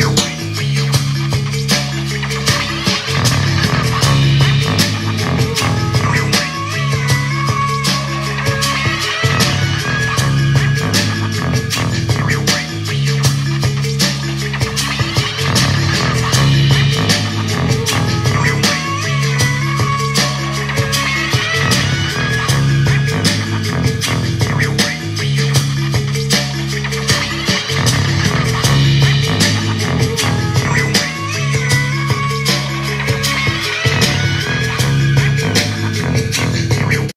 you.